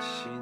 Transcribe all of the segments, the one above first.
心。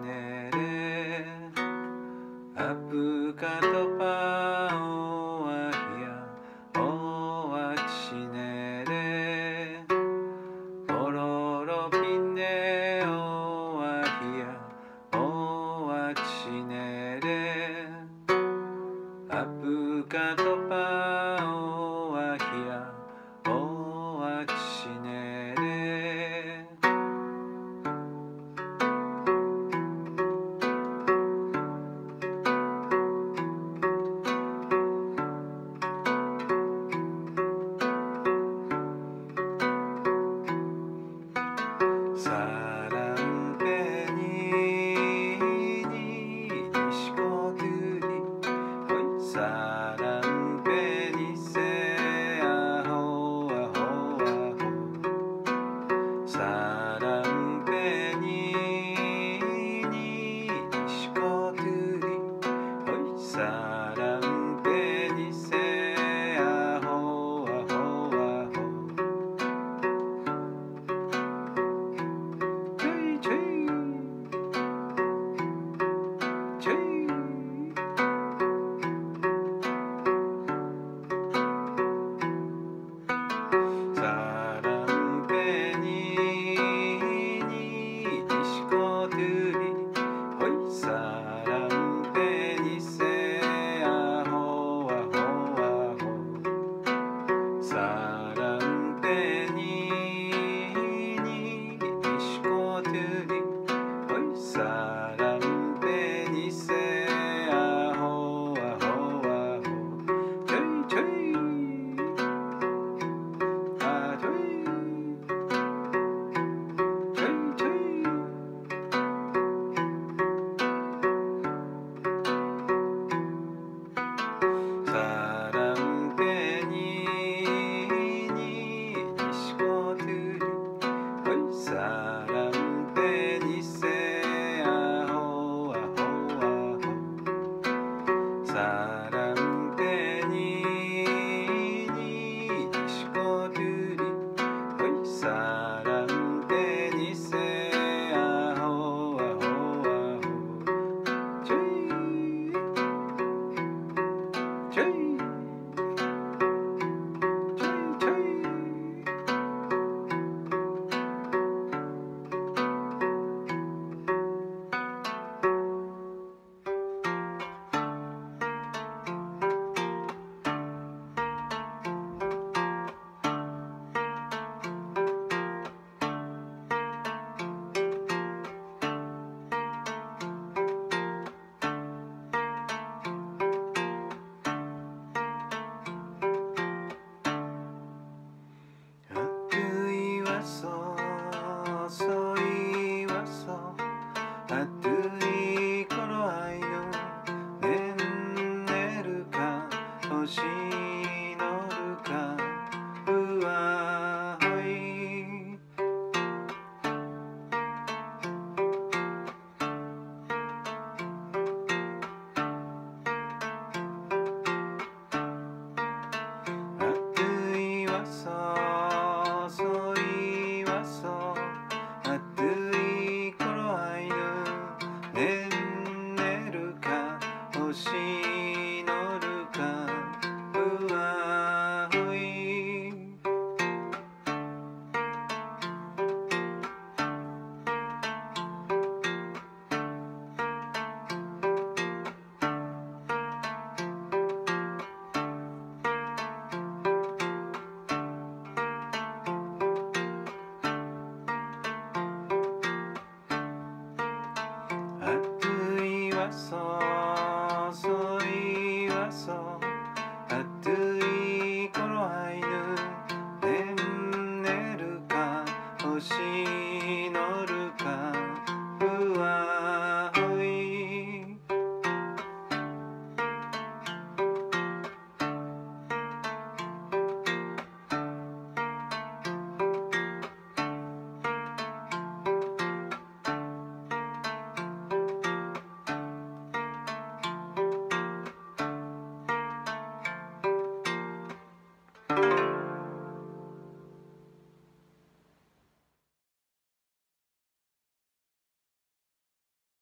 So. song.